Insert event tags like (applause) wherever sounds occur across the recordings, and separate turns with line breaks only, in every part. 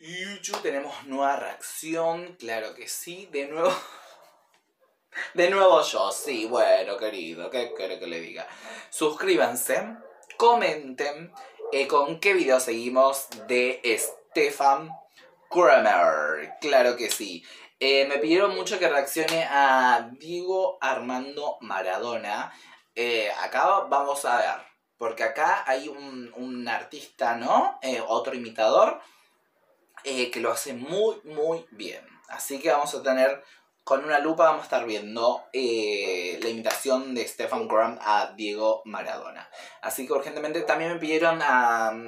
YouTube tenemos nueva reacción, claro que sí, de nuevo. (laughs) De nuevo yo, sí, bueno, querido, ¿qué quiere que le diga? Suscríbanse, comenten eh, con qué video seguimos de Stefan Kramer, claro que sí. Eh, me pidieron mucho que reaccione a Diego Armando Maradona. Eh, acá vamos a ver, porque acá hay un, un artista, ¿no? otro imitador que lo hace muy, muy bien. Así que vamos a tener con una lupa vamos a estar viendo eh, la imitación de Stefan Graham a Diego Maradona. Así que urgentemente también me pidieron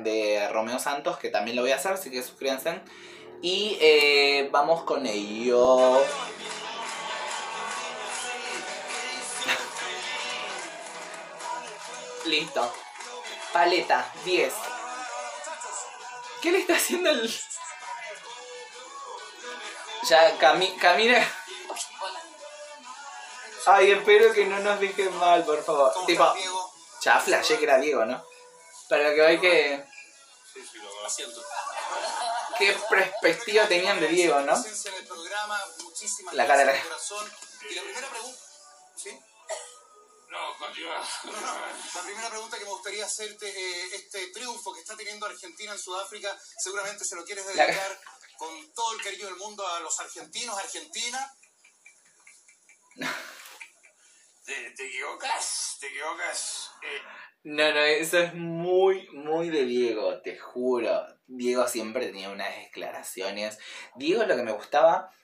de Romeo Santos, que también lo voy a hacer, así que suscríbanse. Y eh, vamos con ello. (laughs) Listo. Paleta, 10. ¿Qué le está haciendo el...? Ya, camina... Ay, espero que no nos dejen mal, por favor. Tipo, ya flashé que era Diego, ¿no? Pero lo que hay que... Qué perspectiva tenían de Diego, ¿no? La cara de la... Y la primera pregunta... ¿Sí?
No, continúa. La primera pregunta que me gustaría hacerte, eh, este triunfo que está teniendo Argentina en Sudáfrica, seguramente se lo quieres dedicar con todo el cariño del mundo a los argentinos, Argentina. (laughs) te, te equivocas, te equivocas. Eh.
No, no, eso es muy, muy de Diego, te juro. Diego siempre tenía unas declaraciones. Diego lo que me gustaba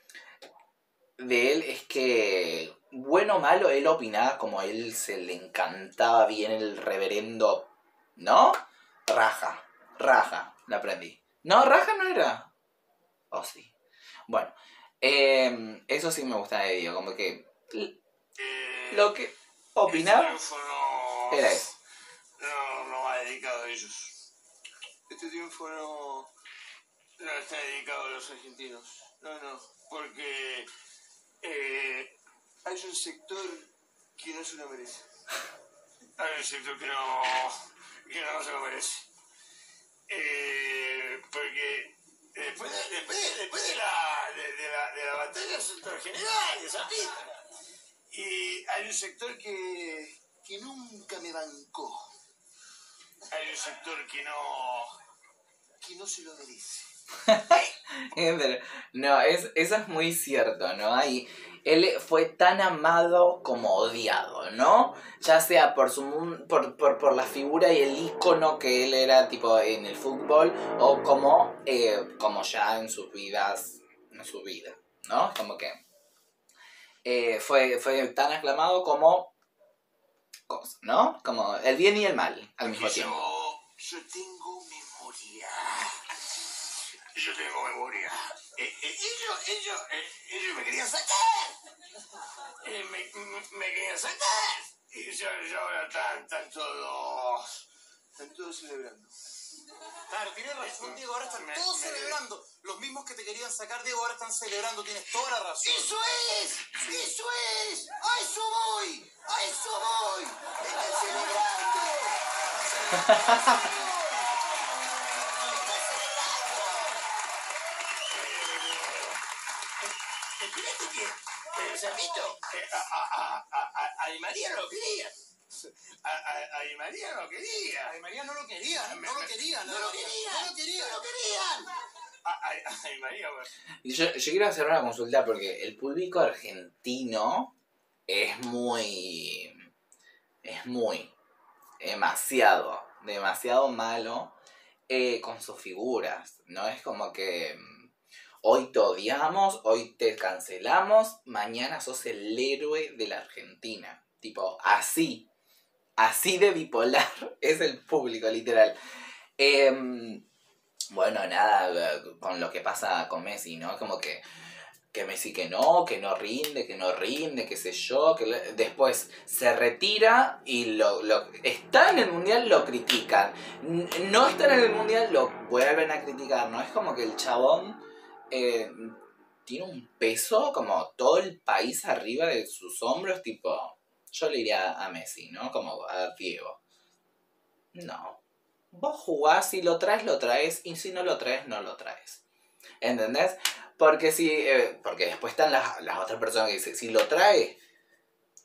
de él es que, bueno o malo, él opinaba como a él se le encantaba bien el reverendo, ¿no? Raja, raja, la aprendí. No, raja no era. Oh, sí. Bueno, eh, eso sí me gusta de Diego, como que lo que opinaba
este
era eso.
No, no va dedicado a ellos. Este triunfo no, no está dedicado a los argentinos. No, no, porque eh, hay un sector que no se lo merece. Hay un sector que no, que no se lo merece. Eh, porque después de, después, después de, la, de, de, la, de la batalla sector general, de Zapita, y hay un sector que, que nunca me bancó. Hay un sector que no, que no se lo merece. (laughs)
no, es, eso es muy cierto, ¿no? Hay, él fue tan amado como odiado, ¿no? Ya sea por, su, por, por, por la figura y el icono que él era tipo en el fútbol o como, eh, como ya en sus vidas, en su vida, ¿no? Como que eh, fue, fue tan aclamado como ¿no? Como el bien y el mal al mismo tiempo.
Yo, tengo memoria. Yo tengo memoria. Eh, eh, ellos, ellos, ellos me querían sacar. Me, me, querían sacar. Y yo, yo ahora están, están todos. Están todos celebrando. Claro, tienes razón, Diego. Ahora están todos celebrando. Los mismos que te querían sacar, Diego, ahora están celebrando. Tienes toda la razón. ¡Eso es! ¡Eso es! ¡A eso voy! ¡A eso voy! ¡Están celebrando! (laughs)
yo, quiero hacer una consulta porque el público argentino es muy. Es muy. Demasiado. Demasiado malo eh, con sus figuras. No es como que. Mm, hoy te odiamos, hoy te cancelamos, mañana sos el héroe de la Argentina. Tipo, así. Así de bipolar (laughs) es el público, literal. Em, bueno, nada, con lo que pasa con Messi, ¿no? Como que, que Messi que no, que no rinde, que no rinde, qué sé yo, que después se retira y lo, lo, está en el mundial, lo critican. No está en el mundial, lo vuelven a criticar, ¿no? Es como que el chabón eh, tiene un peso como todo el país arriba de sus hombros, tipo yo le iría a Messi, ¿no? Como a Diego. No. Vos jugás, si lo traes, lo traes, y si no lo traes, no lo traes. ¿Entendés? Porque si, eh, porque después están las, las otras personas que dicen, si lo trae,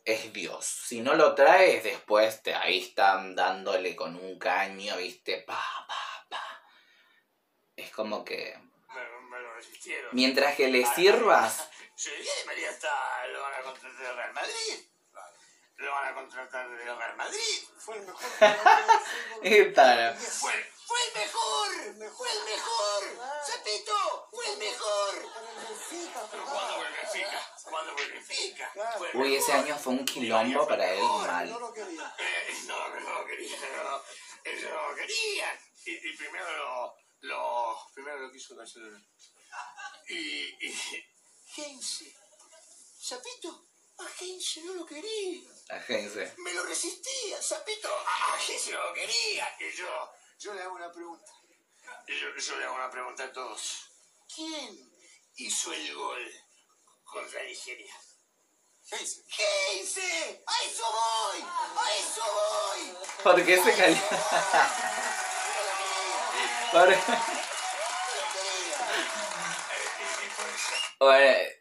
es Dios. Si no lo trae, después te, ahí están dándole con un caño, viste, pa, pa, pa. Es como que... Mientras que le sirvas, (laughs)
Si María está, lo van a contratar Real Madrid. Lo van a contratar de Real Madrid.
Fue el mejor (laughs)
para...
Fue, fue el mejor. Fue el mejor. Zapito, fue el mejor. Pero. ¿cuándo fue Benfica? ¿Cuándo fue Benfica?
Uy, ese año fue un quilombo para él
No
mal.
lo quería.
Eh, no, no lo quería, no. Eso no lo quería. Y, y primero lo, lo, primero lo quiso Barcelona. Y, y Heinze, Zapito, a Heinze no lo quería.
Agente.
Me lo resistía, Zapito, a Heinze no lo quería. Y yo, yo le hago una pregunta. Yo, yo le hago una pregunta a todos. ¿Quién hizo el gol contra Nigeria? Heinze. ¡Heinze! ¡A eso voy! ¡A eso voy!
¿Por qué se cayó? Por- Bueno, eh,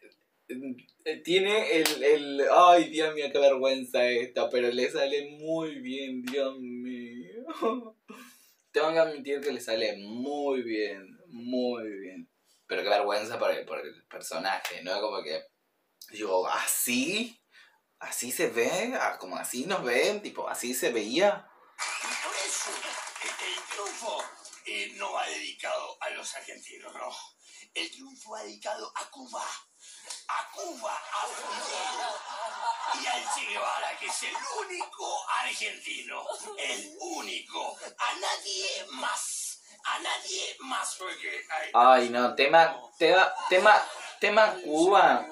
tiene el, el... Ay, Dios mío, qué vergüenza esto, pero le sale muy bien, Dios mío. (laughs) Tengo que admitir que le sale muy bien, muy bien. Pero qué vergüenza por el, por el personaje, ¿no? Como que, digo, ¿así? ¿Así se ve? Ah, ¿Como así nos ven? Tipo, ¿así se veía?
Por eso, el, triunfo eh, no va dedicado a los argentinos, no. El triunfo va dedicado a Cuba. A Cuba, a Fidel y al Che Guevara, que es el único argentino. El único. A nadie más. A nadie más. Porque hay...
Ay, no, tema, tema, tema, tema Cuba.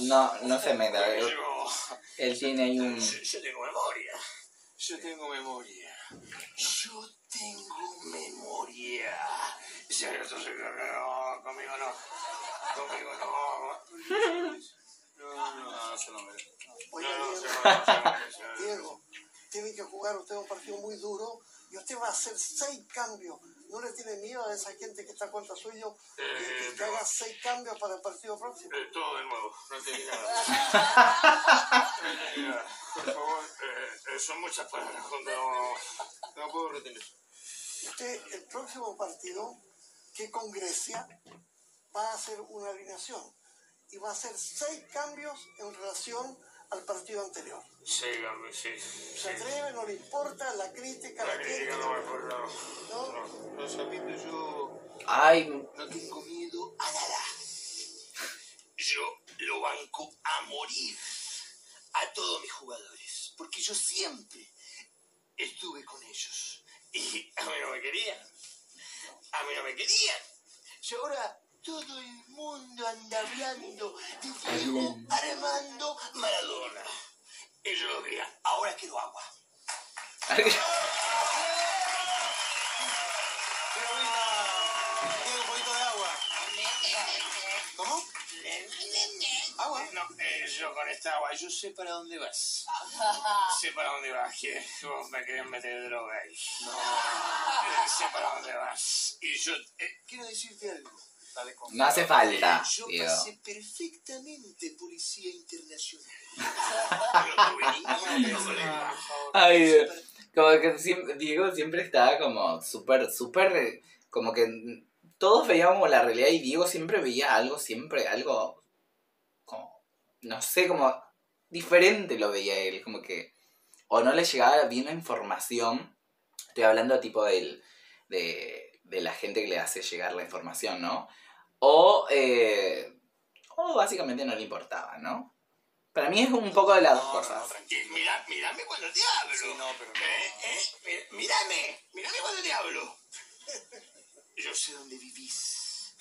No, no se meta. Él,
Yo,
él tiene ahí un...
yo, yo tengo memoria. Yo tengo memoria. Yo tengo memoria. Si hay otro sector, no, conmigo no. Conmigo no. No, no, no, eso no me
Oye, Diego, tiene que jugar usted un partido muy duro y usted va a hacer seis cambios. ¿No le tiene miedo a esa gente que está contra suyo que, que- que haga seis cambios para el partido próximo?
Eh, todo de nuevo, no entendí (laughs) nada. Por favor, eh, eh, son muchas palabras, no, no puedo retener.
Usted, el próximo partido, que con Grecia, va a hacer una alineación y va a hacer seis cambios en relación al partido anterior.
Sí, hombre, sí.
¿Se
sí.
atreve? ¿No le importa la crítica?
La
La
crítica
crítica?
no me importa, no.
¿No?
No, no, Sapito, yo
Ay,
no tengo miedo a nada. Yo lo banco a morir a todos mis jugadores, porque yo siempre estuve con ellos. Y a mí no me querían. A mí no me querían. Y ahora todo el mundo anda hablando de Diego Armando Maradona. Ellos lo querían. Ahora quiero agua.
Tiene un poquito de agua. ¿Cómo?
¿Agua? No, eh, yo con esta agua, yo sé para dónde vas. sé para dónde vas, que vos me querés meter droga ahí. No. Eh, sé para dónde vas. Y yo eh, quiero decirte algo.
No hace falta,
Yo
digo.
pasé perfectamente policía internacional. (laughs)
Ay, Dios. como que siempre, Diego siempre estaba como súper, súper, eh, como que todos veíamos la realidad y Diego siempre veía algo, siempre algo, como, no sé, como diferente lo veía él, como que, o no le llegaba bien la información, estoy hablando tipo del, de, de la gente que le hace llegar la información, ¿no? O, eh, o básicamente no le importaba, ¿no? Para mí es un poco de las dos
No, no,
cosas.
no, tranquilo.
Mira, mírame cuando te hablo.
Sí, no, pero no.
Eh, eh, mi- mírame, mírame cuando te hablo. (laughs) Yo sé dónde vivís.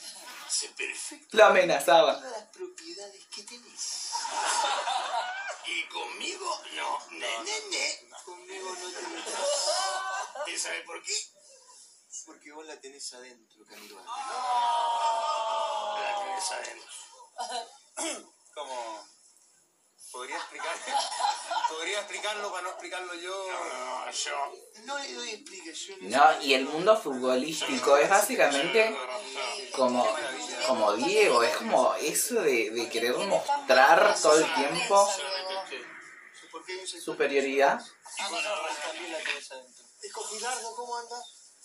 Sé perfecto
Lo amenazaba.
todas las propiedades que tenés. Y conmigo no, ne, ne, ne. Conmigo no te metas. ¿Y sabes por qué? Porque vos la tenés adentro, Camilo. La tenés adentro. (coughs)
¿Cómo? ¿Podría explicar? (laughs) ¿Podría explicarlo para no explicarlo yo?
No, no, yo no le doy explicaciones.
No, y el mundo futbolístico es básicamente como, como Diego, es como eso de, de querer mostrar todo el tiempo superioridad.
También la tenés adentro.
¿Y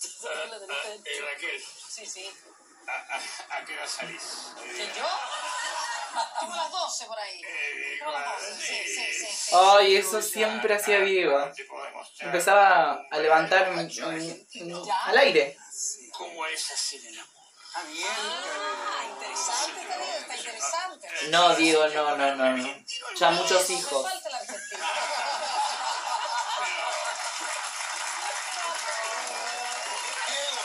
Bilardo cómo anda?
Eh, Raquel,
Sí, sí.
¿a, a, a qué hora salís?
¿Que yo? (laughs) Tengo las 12 por ahí.
Eh,
Tengo las 12, sí, sí, sí. sí.
Ay, eso siempre hacía Diego. Empezaba a levantar mm, mm, al aire.
¿Cómo es hacer el amor?
Ah.
Ah, interesante, está bien, está interesante.
No, Diego, no, no, no, no. Ya muchos
me
hijos.
falta el argentino.
Diego,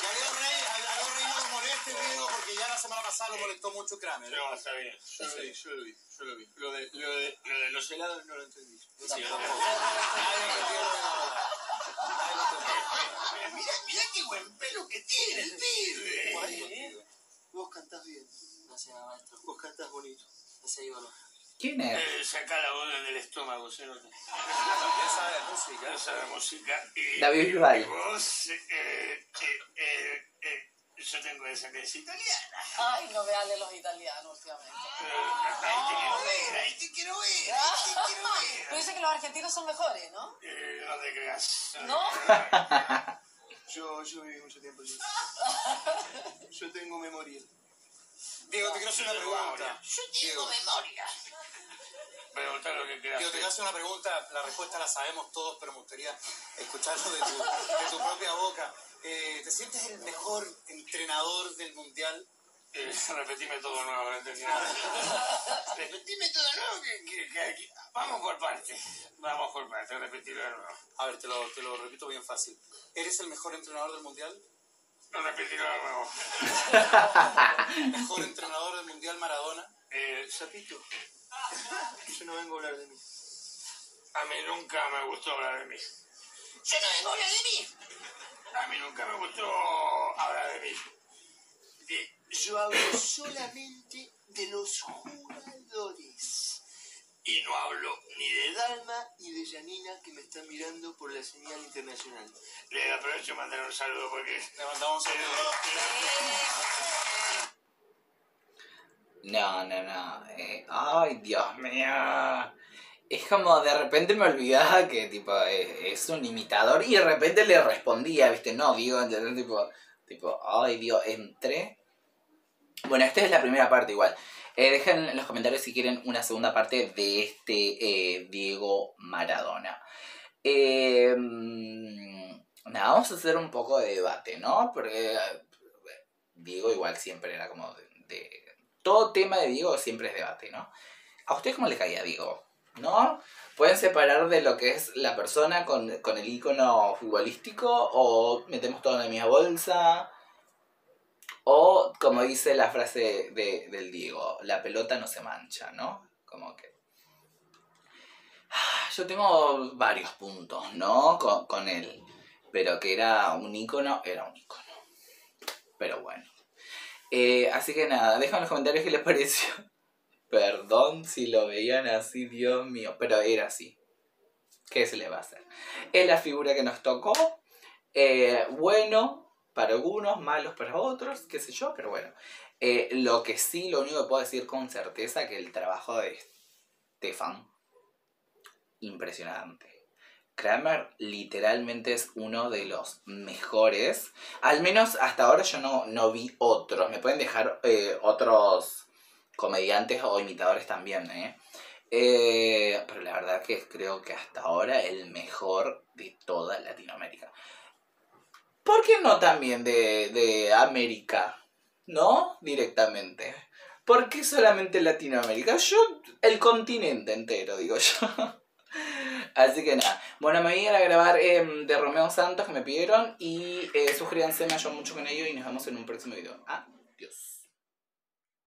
y a Diego Rey, a a Diego Rey no lo moleste, Diego, porque ya la semana pasada lo molestó mucho Kramer.
No, está bien. Yo lo vi, yo lo vi, yo lo vi. Lo de, lo de, lo de los helados no lo entendí.
Sí, tampoco.
Mira, mira qué buen pelo que tiene el pibe.
Vos cantás bien. Gracias, maestro. Vos cantás bonito. Ídolo.
¿Quién es?
Eh, saca la bola del estómago, se nota.
Ya sabe música.
No sabe música. Y,
David Bisbal.
y vos, eh, eh, eh, eh, yo tengo descendencia italiana.
Ay, no veale los italianos últimamente.
Eh, ahí te quiero ver, ahí te quiero ver, ahí te quiero
Tú dices que los argentinos son mejores, ¿no?
Eh, no te creas.
¿No?
Yo, yo viví mucho tiempo allí. Yo tengo memoria. Diego, te quiero hacer una pregunta.
Yo
Diego,
memoria. Preguntar lo que quieras.
Diego, te quiero hacer una pregunta. La respuesta la sabemos todos, pero me gustaría escucharlo de tu, de tu propia boca. Eh, ¿Te sientes el mejor entrenador del mundial?
Eh, (laughs) repetime todo nuevo, no entendí nada. (laughs) repetime todo nuevo, que, que- que- vamos por partes. Vamos por partes, repetirlo de nuevo.
A ver, te lo, te lo repito bien fácil. ¿Eres el mejor entrenador del mundial?
Repetirlo de nuevo. (laughs)
¿Mejor entrenador del mundial Maradona?
Eh, Sapito,
Yo no vengo a hablar de mí.
a mí nunca me gustó hablar de mí. Yo no vengo a hablar de mí. A mí nunca me gustó hablar de mí. De-
Yo hablo solamente de los jugadores.
y no hablo ni de
Dalma y de Janina que me están mirando por la señal internacional.
Le aprovecho mandar un saludo porque
Le mandamos un saludo.
No, no, no. eh, ay, Dios mío. Es como de repente me olvidaba que tipo es, es un imitador y de repente le respondía, ¿viste? No, digo, ¿entendés? Tipo, tipo, ay, Dios, entré. Bueno, esta es la primera parte igual. Eh, dejen en los comentarios si quieren una segunda parte de este eh, Diego Maradona. Eh, mm, nada, vamos a hacer un poco de debate, ¿no? Porque eh, Diego igual siempre era como de- Todo tema de Diego siempre es debate, ¿no? ¿A usted cómo le caía Diego? ¿No? ¿Pueden separar de lo que es la persona con, con el icono futbolístico? ¿O metemos todo en la misma bolsa? O, como dice la frase de, del Diego, la pelota no se mancha, ¿no? Como que... Ah, Yo tengo varios puntos, ¿no? Con, con él. Pero que era un icono, era un icono. Pero bueno. Eh, así que nada, dejen en los comentarios qué les (laughs) pareció. Perdón si lo veían así, Dios mío. Pero era así. ¿Qué se le va a hacer? Es la figura que nos tocó. Eh, bueno para algunos, malos para otros, qué sé yo, pero bueno. Eh, lo que sí, lo único que puedo decir con certeza que el trabajo de Stefan, impresionante. Kramer literalmente es uno de los mejores. Al menos hasta ahora yo no, no vi otros. Me pueden dejar eh, otros comediantes o imitadores también, ¿eh? Eh, Pero la verdad que creo que hasta ahora el mejor de toda Latinoamérica. ¿Por qué no también de, de América? ¿No? Directamente. ¿Por qué solamente Latinoamérica? Yo, el continente entero, digo yo. (laughs) Así que nada. Bueno, me voy a ir a grabar em, de Romeo Santos que me pidieron y eh, suscríbanse, me ayudan mucho con ello y nos vemos en un próximo video. Adiós.